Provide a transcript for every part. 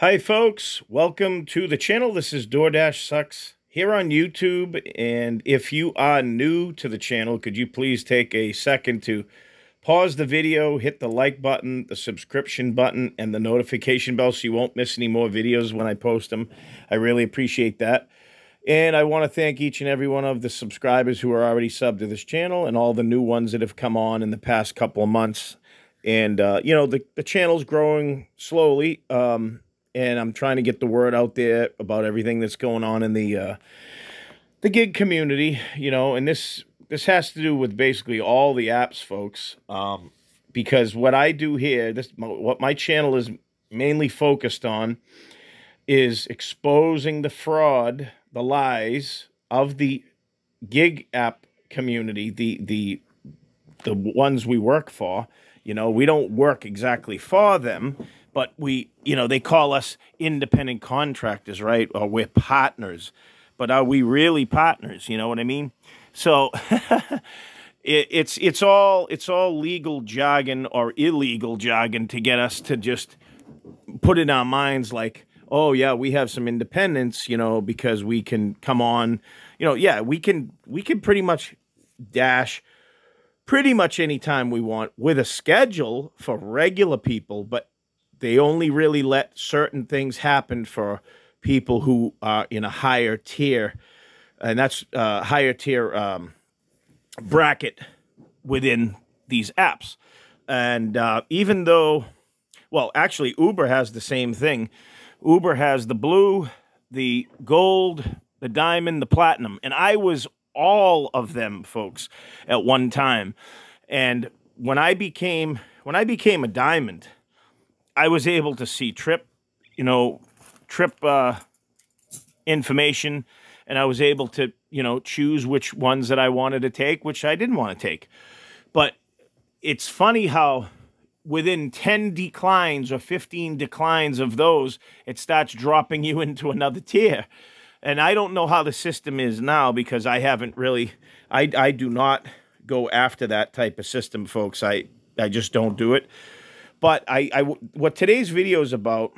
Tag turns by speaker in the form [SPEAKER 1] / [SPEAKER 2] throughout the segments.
[SPEAKER 1] Hi, folks. Welcome to the channel. This is DoorDash Sucks here on YouTube. And if you are new to the channel, could you please take a second to pause the video, hit the like button, the subscription button, and the notification bell so you won't miss any more videos when I post them. I really appreciate that. And I want to thank each and every one of the subscribers who are already subbed to this channel and all the new ones that have come on in the past couple of months. And, uh, you know, the, the channel's growing slowly. Um, and I'm trying to get the word out there about everything that's going on in the uh, the gig community, you know, and this this has to do with basically all the apps, folks. Um, because what I do here, this what my channel is mainly focused on is exposing the fraud, the lies of the gig app community, the the the ones we work for. You know, we don't work exactly for them but we, you know, they call us independent contractors, right? Or we're partners. But are we really partners? You know what I mean? So it, it's it's all it's all legal jargon or illegal jargon to get us to just put in our minds like, oh yeah, we have some independence, you know, because we can come on, you know, yeah, we can we can pretty much dash pretty much anytime we want with a schedule for regular people, but they only really let certain things happen for people who are in a higher tier, and that's uh, higher tier um, bracket within these apps. And uh, even though, well, actually, Uber has the same thing. Uber has the blue, the gold, the diamond, the platinum, and I was all of them, folks, at one time. And when I became when I became a diamond I was able to see trip, you know, trip uh, information, and I was able to, you know, choose which ones that I wanted to take, which I didn't want to take. But it's funny how within 10 declines or 15 declines of those, it starts dropping you into another tier. And I don't know how the system is now because I haven't really, I, I do not go after that type of system, folks. I, I just don't do it. But I, I what today's video is about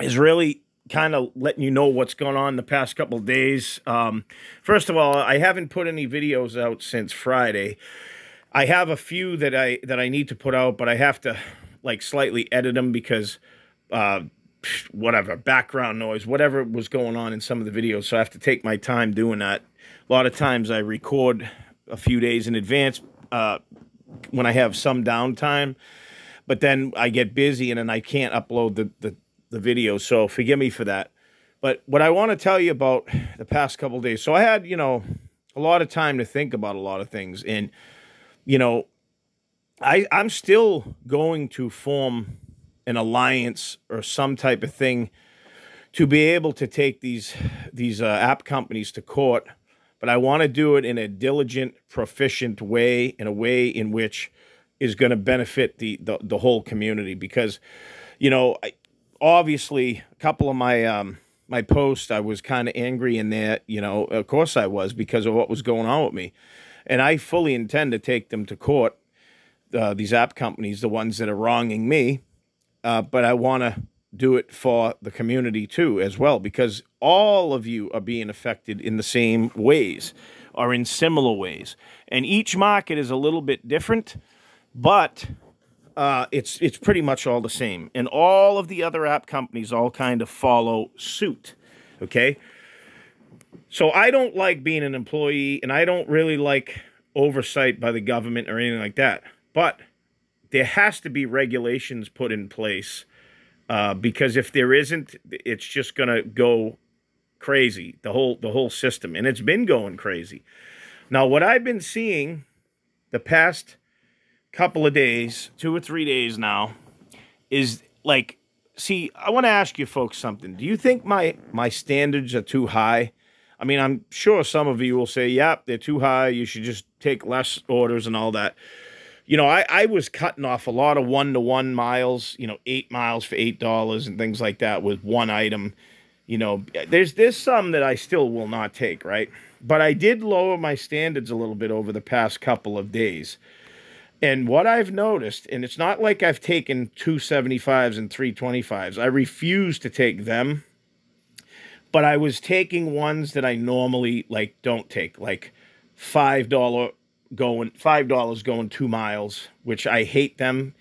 [SPEAKER 1] is really kind of letting you know what's going on the past couple days. Um, first of all, I haven't put any videos out since Friday. I have a few that I that I need to put out, but I have to like slightly edit them because uh, whatever background noise, whatever was going on in some of the videos. So I have to take my time doing that. A lot of times I record a few days in advance uh, when I have some downtime but then I get busy and then I can't upload the, the, the video. So forgive me for that. But what I want to tell you about the past couple days. So I had, you know, a lot of time to think about a lot of things. And, you know, I, I'm still going to form an alliance or some type of thing to be able to take these these uh, app companies to court, but I want to do it in a diligent, proficient way, in a way in which is going to benefit the, the, the whole community because, you know, I, obviously a couple of my um, my posts I was kind of angry in there. You know, of course I was because of what was going on with me, and I fully intend to take them to court. Uh, these app companies, the ones that are wronging me, uh, but I want to do it for the community too as well because all of you are being affected in the same ways or in similar ways and each market is a little bit different but uh, it's it's pretty much all the same, and all of the other app companies all kind of follow suit. Okay, so I don't like being an employee, and I don't really like oversight by the government or anything like that. But there has to be regulations put in place uh, because if there isn't, it's just going to go crazy the whole the whole system, and it's been going crazy. Now, what I've been seeing the past couple of days, two or three days now, is like, see, I want to ask you folks something. Do you think my my standards are too high? I mean, I'm sure some of you will say, yep, they're too high. You should just take less orders and all that. You know, I, I was cutting off a lot of one to one miles, you know, eight miles for eight dollars and things like that with one item. You know, there's there's some that I still will not take, right? But I did lower my standards a little bit over the past couple of days. And what I've noticed, and it's not like I've taken 275s and 325s, I refuse to take them. But I was taking ones that I normally like don't take, like five dollar going five dollars going two miles, which I hate them.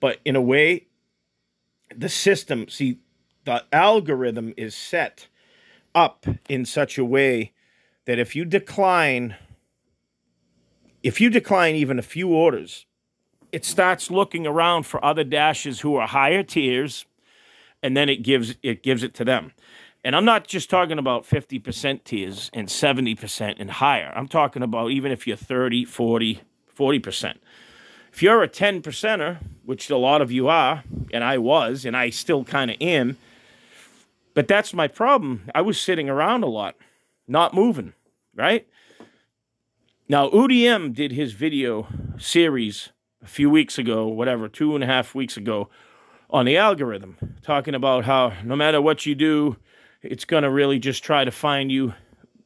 [SPEAKER 1] But in a way, the system, see, the algorithm is set up in such a way that if you decline if you decline even a few orders, it starts looking around for other dashes who are higher tiers, and then it gives it gives it to them. And I'm not just talking about 50% tiers and 70% and higher. I'm talking about even if you're 30, 40, 40%. If you're a 10 percenter, which a lot of you are, and I was, and I still kind of am, but that's my problem. I was sitting around a lot, not moving, right? Now, UDM did his video series a few weeks ago, whatever, two and a half weeks ago, on the algorithm, talking about how no matter what you do, it's going to really just try to find you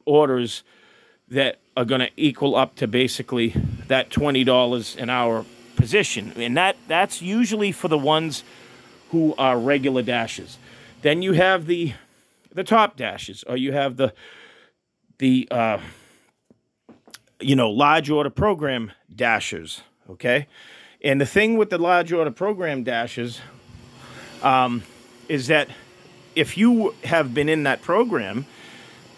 [SPEAKER 1] orders that are going to equal up to basically that $20 an hour position. And that that's usually for the ones who are regular dashes. Then you have the the top dashes, or you have the the uh, you know large order program dashers. Okay, and the thing with the large order program dashes um, is that if you have been in that program,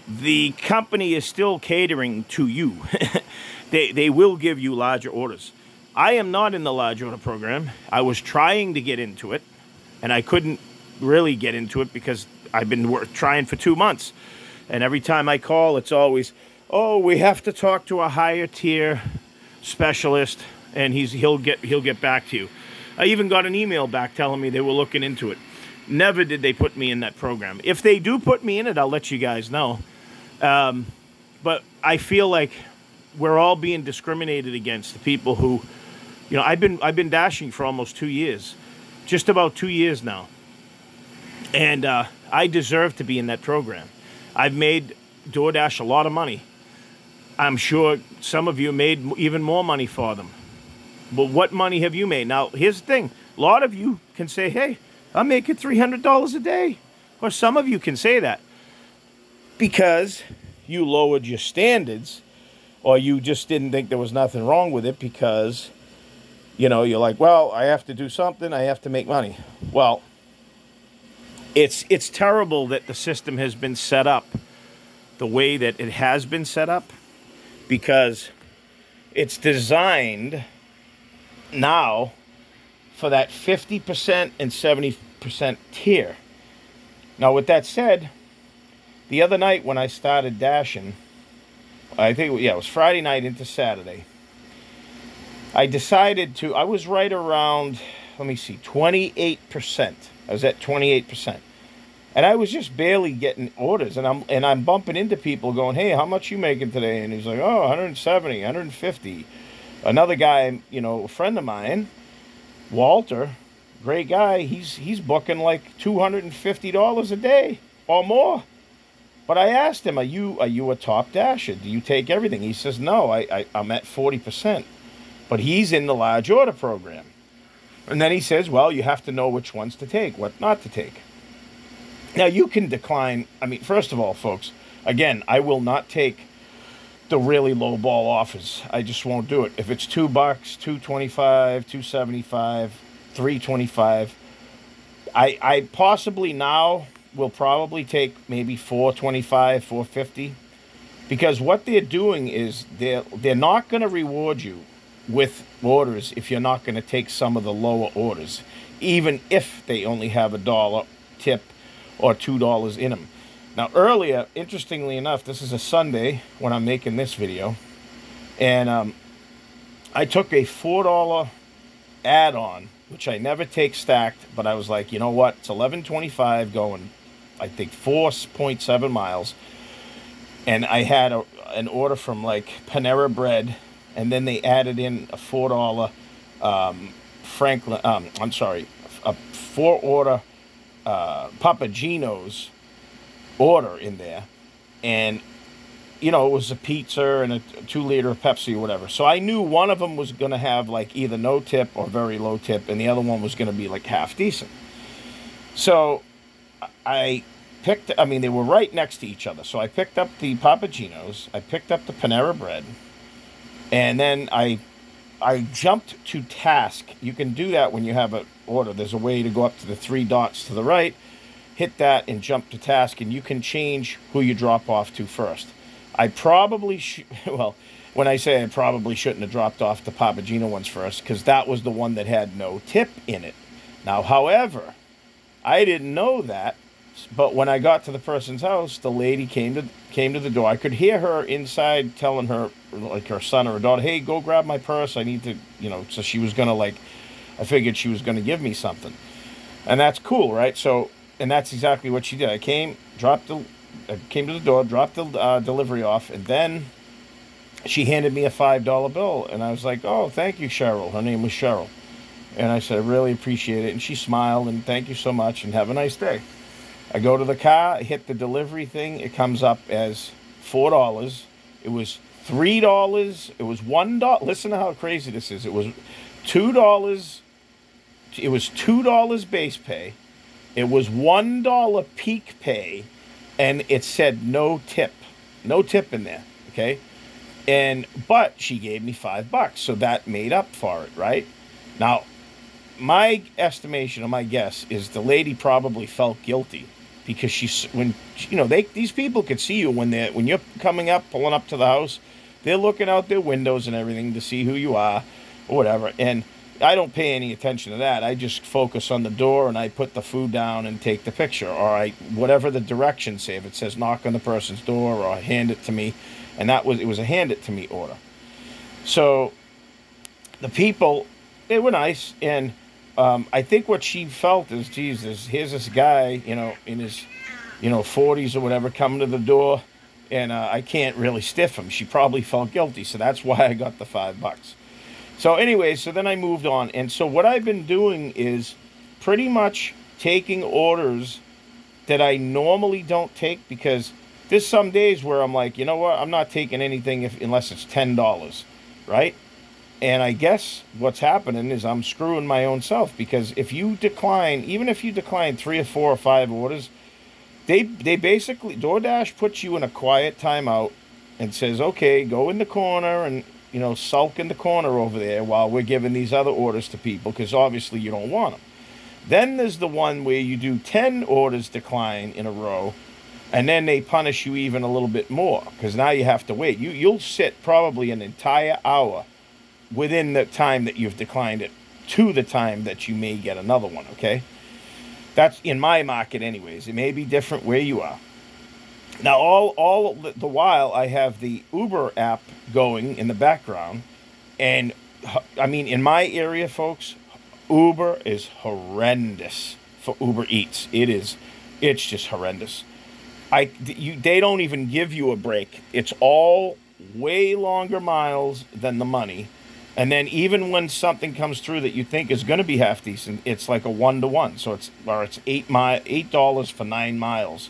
[SPEAKER 1] the company is still catering to you. they they will give you larger orders. I am not in the large order program. I was trying to get into it, and I couldn't really get into it because I've been trying for two months. And every time I call, it's always, oh, we have to talk to a higher tier specialist, and he's he'll get he'll get back to you. I even got an email back telling me they were looking into it. Never did they put me in that program. If they do put me in it, I'll let you guys know. Um, but I feel like we're all being discriminated against. The people who, you know, I've been I've been dashing for almost two years, just about two years now and uh, I deserve to be in that program. I've made DoorDash a lot of money. I'm sure some of you made even more money for them. But what money have you made? Now, here's the thing a lot of you can say, hey, I'm making $300 a day. Or some of you can say that because you lowered your standards or you just didn't think there was nothing wrong with it because, you know, you're like, well, I have to do something, I have to make money. Well, it's it's terrible that the system has been set up the way that it has been set up because it's designed now for that 50% and 70% tier. Now, with that said, the other night when I started dashing, I think, yeah, it was Friday night into Saturday, I decided to, I was right around, let me see, 28%. I was at 28%. And I was just barely getting orders, and I'm and I'm bumping into people going, "Hey, how much you making today?" And he's like, "Oh, 170, 150." Another guy, you know, a friend of mine, Walter, great guy. He's he's booking like two hundred and fifty dollars a day or more. But I asked him, "Are you are you a top dasher? Do you take everything?" He says, "No, I, I I'm at forty percent." But he's in the large order program. And then he says, well, you have to know which ones to take, what not to take. Now, you can decline. I mean, first of all, folks, again, I will not take the really low ball offers. I just won't do it. If it's two bucks, 225, 275, 325, I, I possibly now will probably take maybe 425, 450 because what they're doing is they're they're not going to reward you with orders if you're not going to take some of the lower orders, even if they only have a dollar tip or two dollars in them. Now, earlier, interestingly enough, this is a Sunday when I'm making this video, and um, I took a four dollar add-on, which I never take stacked, but I was like, you know what? It's eleven twenty-five going, I think four point seven miles, and I had a, an order from like Panera Bread and then they added in a four dollar um, Franklin. Um, I'm sorry, a four order uh, order in there, and you know, it was a pizza and a two liter of Pepsi or whatever. So I knew one of them was going to have like either no tip or very low tip, and the other one was going to be like half decent. So I picked, I mean, they were right next to each other. So I picked up the Papa Gino's, I picked up the Panera bread, and then I I jumped to task. You can do that when you have an order. There's a way to go up to the three dots to the right, hit that, and jump to task, and you can change who you drop off to first. I probably well, when I say I probably shouldn't have dropped off the Papa Gino ones first, because that was the one that had no tip in it. Now, however, I didn't know that, but when I got to the person's house, the lady came to came to the door. I could hear her inside telling her, like her son or her daughter, "Hey, go grab my purse. I need to, you know." So she was gonna like, I figured she was gonna give me something, and that's cool, right? So, and that's exactly what she did. I came, dropped the, I came to the door, dropped the uh, delivery off, and then she handed me a five dollar bill, and I was like, "Oh, thank you, Cheryl." Her name was Cheryl, and I said, "I really appreciate it," and she smiled and thank you so much, and have a nice day. I go to the car, I hit the delivery thing. It comes up as four dollars. It was three dollars. It was one dollar. Listen to how crazy this is. It was two dollars. It was two dollars base pay. It was one dollar peak pay, and it said no tip, no tip in there. Okay, and but she gave me five bucks, so that made up for it, right? Now, my estimation or my guess is the lady probably felt guilty because she's when you know they these people could see you when they when you're coming up pulling up to the house they're looking out their windows and everything to see who you are or whatever and i don't pay any attention to that. I just focus on the door and i put the food down and take the picture or i whatever the directions say if it says knock on the person's door or hand it to me and that was it was a hand it to me order. So the people they were nice and um, I think what she felt is, Jesus, here's this guy, you know, in his, you know, 40s or whatever, coming to the door, and uh, I can't really stiff him. She probably felt guilty, so that's why I got the five bucks. So anyway, so then I moved on, and so what I've been doing is pretty much taking orders that I normally don't take because there's some days where I'm like, you know what, I'm not taking anything if unless it's ten dollars, right? And I guess what's happening is I'm screwing my own self because if you decline, even if you decline three or four or five orders, they they basically DoorDash puts you in a quiet timeout and says, okay, go in the corner and you know sulk in the corner over there while we're giving these other orders to people because obviously you don't want them. Then there's the one where you do ten orders decline in a row, and then they punish you even a little bit more because now you have to wait. You you'll sit probably an entire hour within the time that you've declined it to the time that you may get another one, okay? That's in my market anyways. It may be different where you are. Now all all the while I have the Uber app going in the background and I mean in my area folks, Uber is horrendous for Uber Eats. It is it's just horrendous. I you they don't even give you a break. It's all way longer miles than the money and then even when something comes through that you think is going to be half decent, it's like a one to one. So it's or it's eight mi- eight dollars for nine miles,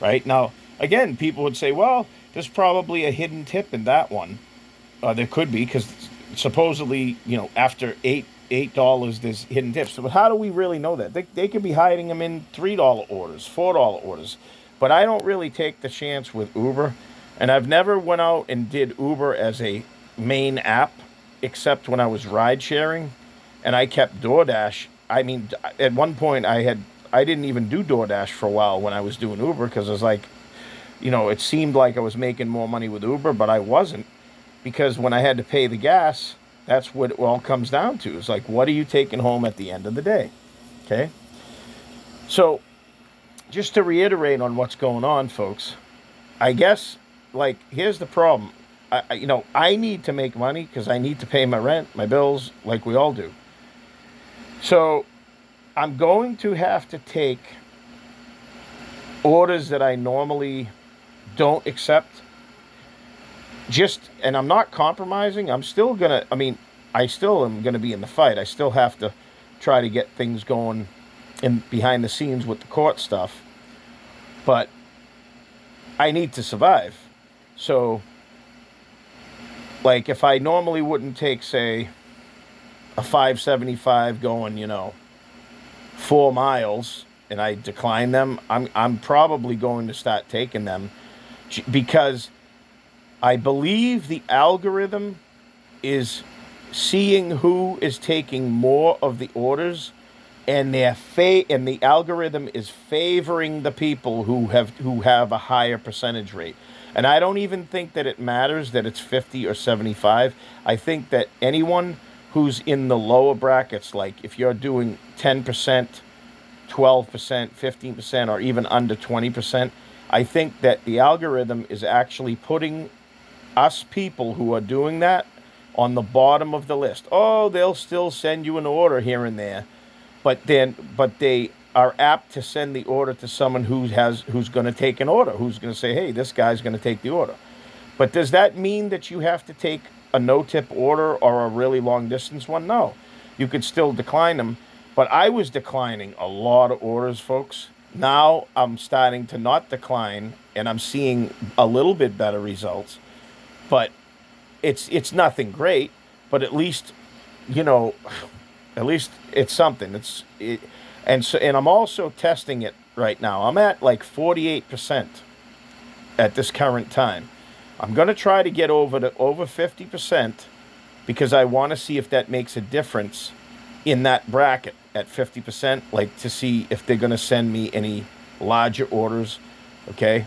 [SPEAKER 1] right? Now again, people would say, well, there's probably a hidden tip in that one. Uh, there could be because supposedly, you know, after eight eight dollars, there's hidden tips. But how do we really know that? They they could be hiding them in three dollar orders, four dollar orders. But I don't really take the chance with Uber, and I've never went out and did Uber as a main app except when I was ride sharing, and I kept DoorDash. I mean, at one point I had I didn't even do DoorDash for a while when I was doing Uber because I was like, you know, it seemed like I was making more money with Uber, but I wasn't because when I had to pay the gas, that's what it all comes down to. It's like, what are you taking home at the end of the day? Okay. So, just to reiterate on what's going on, folks, I guess, like, here's the problem. I, you know, I need to make money because I need to pay my rent, my bills, like we all do. So I'm going to have to take orders that I normally don't accept. Just, and I'm not compromising. I'm still going to, I mean, I still am going to be in the fight. I still have to try to get things going in behind the scenes with the court stuff. But I need to survive. So, like, if I normally wouldn't take, say, a 575 going, you know, four miles, and I decline them, I'm I'm probably going to start taking them because I believe the algorithm is seeing who is taking more of the orders and their fa- and the algorithm is favoring the people who have who have a higher percentage rate. And I don't even think that it matters that it's 50 or 75. I think that anyone who's in the lower brackets like if you're doing 10%, 12%, 15% or even under 20%, I think that the algorithm is actually putting us people who are doing that on the bottom of the list. Oh, they'll still send you an order here and there, but then but they are apt to send the order to someone who has who's going to take an order, who's going to say, "Hey, this guy's going to take the order." But does that mean that you have to take a no-tip order or a really long distance one? No. You could still decline them, but I was declining a lot of orders, folks. Now I'm starting to not decline and I'm seeing a little bit better results. But it's it's nothing great, but at least you know, at least it's something. It's it, and so and I'm also testing it right now. I'm at like 48% at this current time. I'm going to try to get over to over 50% because I want to see if that makes a difference in that bracket at 50%, like to see if they're going to send me any larger orders, okay?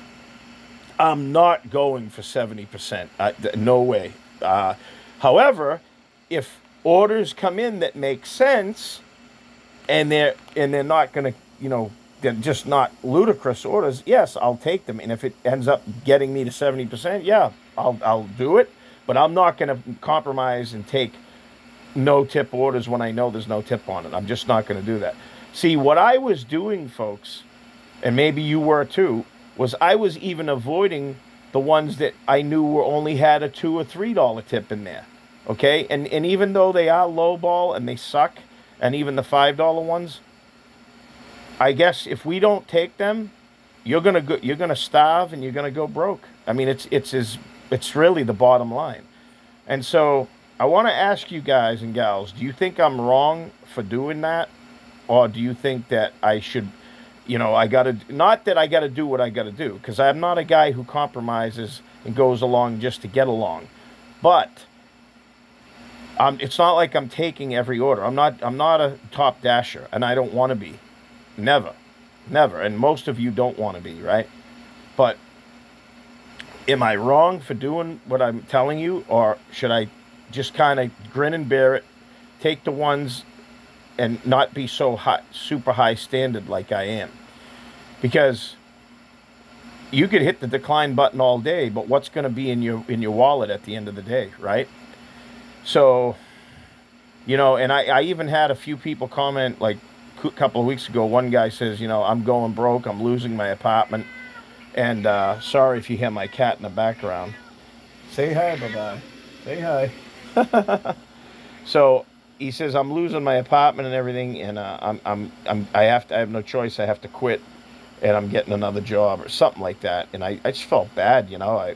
[SPEAKER 1] I'm not going for 70%. I, no way. Uh, however, if orders come in that make sense and they're and they're not going to, you know, they're just not ludicrous orders, yes, I'll take them. And if it ends up getting me to 70%, yeah, I'll I'll do it, but I'm not going to compromise and take no tip orders when I know there's no tip on it. I'm just not going to do that. See, what I was doing, folks, and maybe you were too, was I was even avoiding the ones that I knew were only had a two or three dollar tip in there. Okay, and and even though they are low ball and they suck, and even the five dollar ones, I guess if we don't take them, you're gonna go, you're gonna starve and you're gonna go broke. I mean, it's it's as it's really the bottom line, and so I want to ask you guys and gals, do you think I'm wrong for doing that, or do you think that I should you know, I got to, not that I got to do what I got to do, because I'm not a guy who compromises and goes along just to get along. But it's not like I'm taking every order. I'm not, I'm not a top dasher, and I don't want to be. Never. Never. And most of you don't want to be, right? But am I wrong for doing what I'm telling you, or should I just kind of grin and bear it, take the ones and not be so high, super high standard like I am. Because you could hit the decline button all day, but what's going to be in your in your wallet at the end of the day, right? So, you know, and I, I even had a few people comment like a couple of weeks ago. One guy says, you know, I'm going broke, I'm losing my apartment, and uh, sorry if you hear my cat in the background. Say hi, bye bye. Say hi. so he says I'm losing my apartment and everything, and uh, I'm, I'm, I'm, I have to, I have no choice. I have to quit, and I'm getting another job or something like that. And I, I just felt bad, you know. I,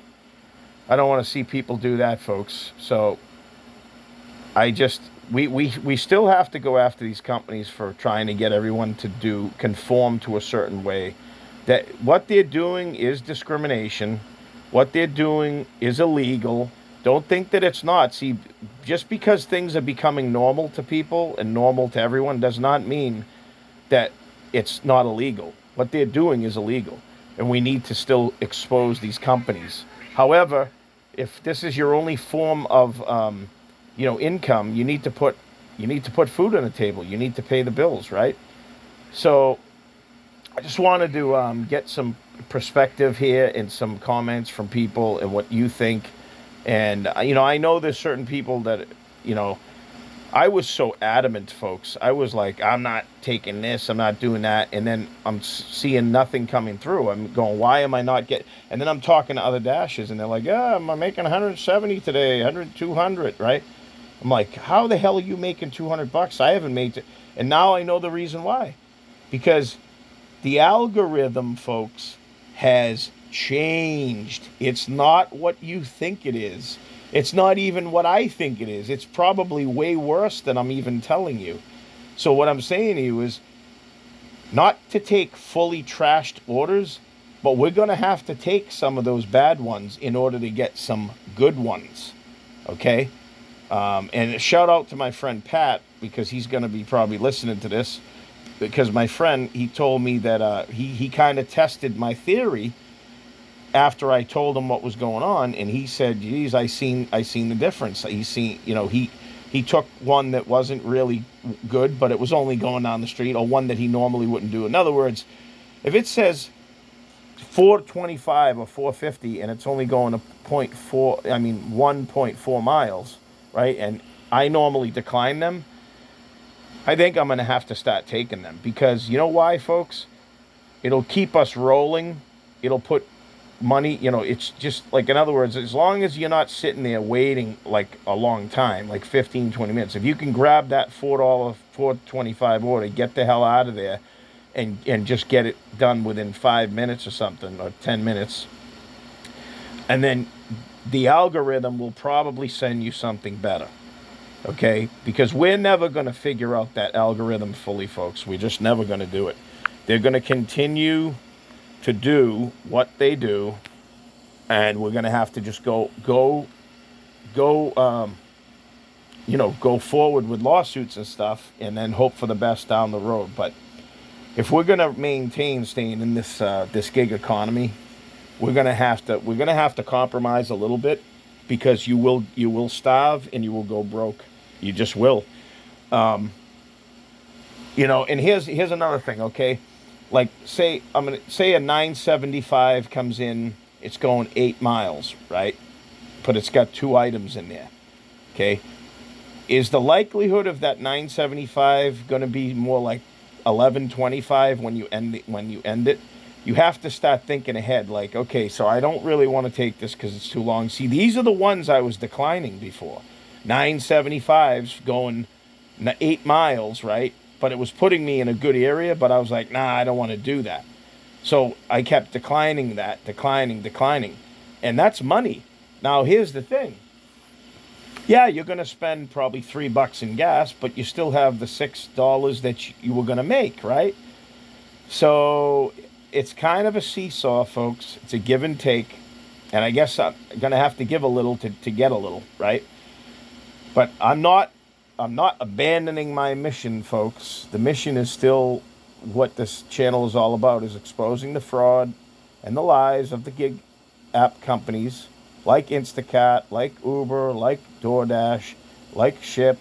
[SPEAKER 1] I don't want to see people do that, folks. So I just, we, we, we still have to go after these companies for trying to get everyone to do conform to a certain way. That what they're doing is discrimination. What they're doing is illegal don't think that it's not. See, just because things are becoming normal to people and normal to everyone does not mean that it's not illegal. What they're doing is illegal, and we need to still expose these companies. However, if this is your only form of, um, you know, income, you need to put you need to put food on the table. You need to pay the bills, right? So, I just wanted to um, get some perspective here and some comments from people and what you think and, uh, you know, I know there's certain people that, you know, I was so adamant, folks. I was like, I'm not taking this, I'm not doing that. And then I'm seeing nothing coming through. I'm going, why am I not getting. And then I'm talking to other dashes, and they're like, yeah, I'm making 170 today, 100, 200, right? I'm like, how the hell are you making 200 bucks? I haven't made it. And now I know the reason why. Because the algorithm, folks, has changed. It's not what you think it is. It's not even what I think it is. It's probably way worse than I'm even telling you. So, what I'm saying to you is not to take fully trashed orders, but we're going to have to take some of those bad ones in order to get some good ones. Okay? Um, and shout out to my friend Pat because he's going to be probably listening to this. Because my friend, he told me that uh, he, he kind of tested my theory after I told him what was going on, and he said, "Geez, I seen I seen the difference. He seen, you know, he he took one that wasn't really good, but it was only going down the street, or one that he normally wouldn't do. In other words, if it says 425 or 450 and it's only going a four, I mean 1.4 miles, right? And I normally decline them. I think I'm going to have to start taking them because you know why, folks? It'll keep us rolling. It'll put money, you know, it's just like, in other words, as long as you're not sitting there waiting like a long time, like 15, 20 minutes, if you can grab that $4, 425 order, get the hell out of there and, and just get it done within five minutes or something, or 10 minutes. And then the algorithm will probably send you something better. Okay? Because we're never going to figure out that algorithm fully, folks. We're just never going to do it. They're going to continue to do what they do, and we're gonna have to just go go go um, you know go forward with lawsuits and stuff, and then hope for the best down the road. But if we're gonna maintain staying in this uh, this gig economy, we're gonna have to we're gonna have to compromise a little bit because you will you will starve and you will go broke. You just will. Um, you know, and here's here's another thing, okay? like say I'm gonna say a 975 comes in, it's going eight miles, right? But it's got two items in there. Okay. Is the likelihood of that 975 going to be more like 1125 when you end it, when you end it? You have to start thinking ahead. Like, okay, so I don't really want to take this because it's too long. See, these are the ones I was declining before. 975s going eight miles, right? but it was putting me in a good area. But I was like, nah, I don't want to do that. So I kept declining that, declining, declining. And that's money. Now, here's the thing. Yeah, you're going to spend probably three bucks in gas, but you still have the six dollars that you were going to make, right? So it's kind of a seesaw, folks. It's a give and take. And I guess I'm going to have to give a little to, to get a little, right? But I'm not I'm not abandoning my mission, folks. The mission is still what this channel is all about is exposing the fraud and the lies of the gig app companies like Instacart, like Uber, like DoorDash, like Shipt,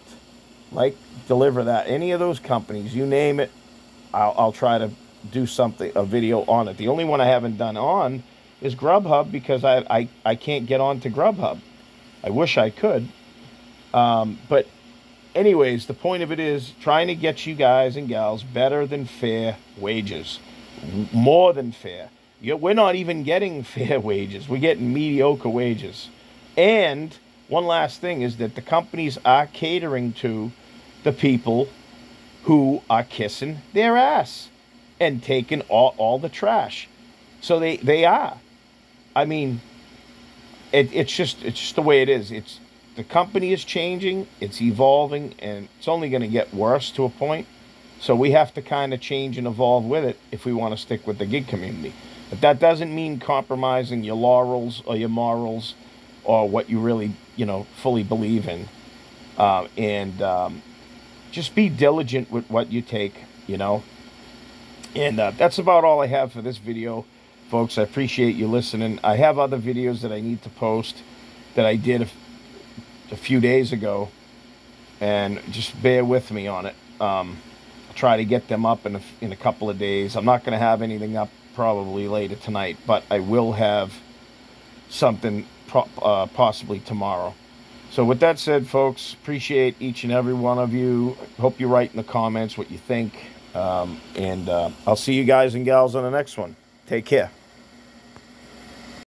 [SPEAKER 1] like Deliver That. Any of those companies, you name it, I'll, I'll try to do something, a video on it. The only one I haven't done on is Grubhub because I, I, I can't get on to Grubhub. I wish I could. Um, but anyways, the point of it is trying to get you guys and gals better than fair wages, more than fair. We're not even getting fair wages. We're getting mediocre wages. And one last thing is that the companies are catering to the people who are kissing their ass and taking all, all the trash. So they, they are. I mean, it, it's just it's just the way it is. It's the company is changing, it's evolving, and it's only going to get worse to a point. So we have to kind of change and evolve with it if we want to stick with the gig community. But that doesn't mean compromising your laurels or your morals or what you really, you know, fully believe in. Uh, and um, just be diligent with what you take, you know. And uh, that's about all I have for this video, folks. I appreciate you listening. I have other videos that I need to post that I did a few days ago, and just bear with me on it. Um, I'll try to get them up in a, in a couple of days. I'm not going to have anything up probably later tonight, but I will have something uh, possibly tomorrow. So with that said, folks, appreciate each and every one of you. Hope you write in the comments what you think. Um, and uh, I'll see you guys and gals on the next one. Take care.